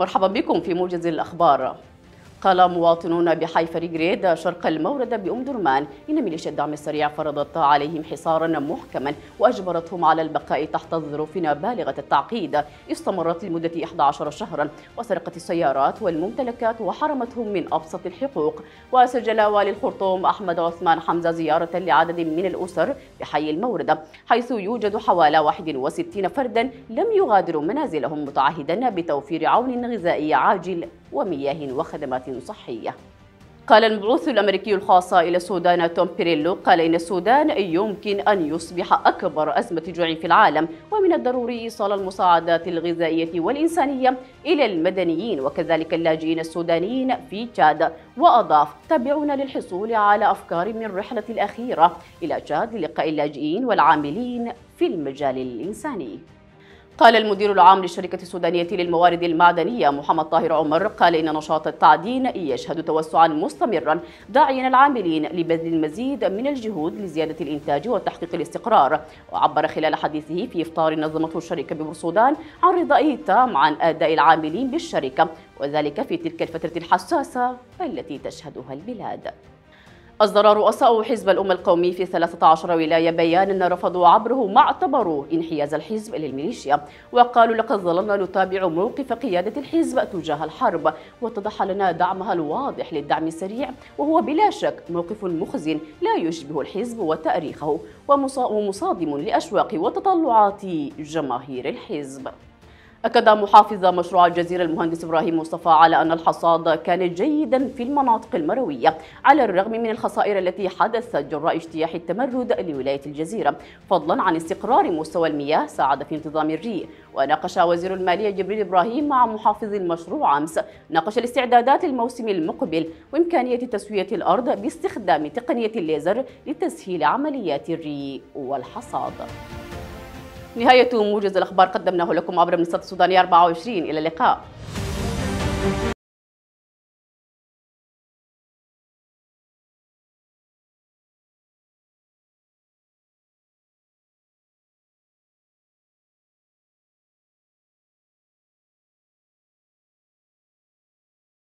مرحبا بكم في موجز الأخبار. قال مواطنون بحي فريغريد شرق المورد بأم درمان إن ميليشيا الدعم السريع فرضت عليهم حصارا محكما وأجبرتهم على البقاء تحت ظروف بالغة التعقيد. استمرت لمدة 11 شهرا وسرقت السيارات والممتلكات وحرمتهم من أبسط الحقوق. وسجل والي الخرطوم أحمد عثمان حمزة زيارة لعدد من الأسر بحي المورد حيث يوجد حوالي 61 فردا لم يغادروا منازلهم متعهدا بتوفير عون غذائي عاجل. ومياه وخدمات صحية. قال المبعوث الأمريكي الخاص إلى السودان توم بيريلو قال إن السودان يمكن أن يصبح أكبر أزمة جوع في العالم ومن الضروري إيصال المساعدات الغذائية والإنسانية إلى المدنيين وكذلك اللاجئين السودانيين في تشاد وأضاف تابعونا للحصول على أفكار من الرحلة الأخيرة إلى تشاد للقاء اللاجئين والعاملين في المجال الإنساني. قال المدير العام للشركة السودانية للموارد المعدنية محمد طاهر عمر قال إن نشاط التعدين يشهد توسعا مستمرا داعيا العاملين لبذل المزيد من الجهود لزيادة الإنتاج وتحقيق الاستقرار. وعبر خلال حديثه في إفطار نظمته الشركة ببورسودان عن رضائه التام عن أداء العاملين بالشركة وذلك في تلك الفترة الحساسة التي تشهدها البلاد. أصدر رؤساء حزب الأمة القومي في 13 ولاية بيانا رفضوا عبره ما اعتبروا انحياز الحزب للميليشيا. وقالوا لقد ظللنا نتابع موقف قيادة الحزب تجاه الحرب. واتضح لنا دعمها الواضح للدعم السريع. وهو بلا شك موقف مخزن لا يشبه الحزب وتاريخه. ومصادم لأشواق وتطلعات جماهير الحزب. أكد محافظ مشروع الجزيرة المهندس إبراهيم مصطفى على أن الحصاد كان جيدا في المناطق المروية على الرغم من الخسائر التي حدثت جراء اجتياح التمرد لولاية الجزيرة. فضلا عن استقرار مستوى المياه ساعد في انتظام الري. وناقش وزير المالية جبريل إبراهيم مع محافظ المشروع أمس. ناقش الاستعدادات الموسم المقبل وإمكانية تسوية الأرض باستخدام تقنية الليزر لتسهيل عمليات الري والحصاد. نهاية موجز الأخبار قدمناه لكم عبر منصة السودانية 24 إلى اللقاء.